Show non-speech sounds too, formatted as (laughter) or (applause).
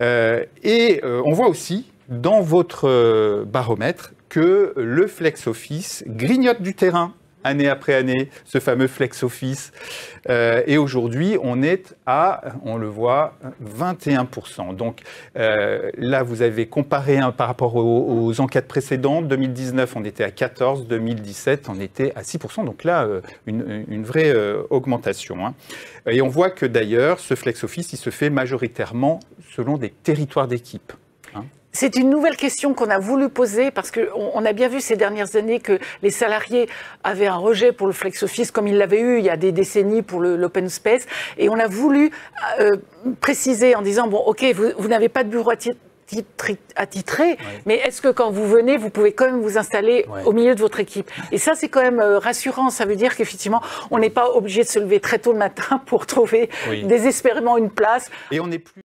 Euh, et euh, on voit aussi dans votre euh, baromètre que le flex office grignote du terrain année après année, ce fameux flex office. Euh, et aujourd'hui, on est à, on le voit, 21%. Donc euh, là, vous avez comparé hein, par rapport aux, enquêtes précédentes. 2019, on était à 14, 2017, on était à 6%. Donc là, euh, une, vraie augmentation. Hein. Et on voit que d'ailleurs, ce flex office, il se fait majoritairement selon des territoires d'équipe. C'est une nouvelle question qu'on a voulu poser parce qu'on on a bien vu ces dernières années que les salariés avaient un rejet pour le flex office comme ils l'avaient eu il y a des décennies pour l'open space. Et on a voulu euh, préciser en disant, bon, OK, vous, vous n'avez pas de bureau attitré, ouais. mais est-ce que quand vous venez, vous pouvez quand même vous installer ouais. au milieu de votre équipe? Et ça, c'est quand même euh, rassurant. Ça veut dire qu'effectivement, on n'est pas obligé de se lever très tôt le matin (laughs) pour trouver oui. désespérément une place. Et on n'est plus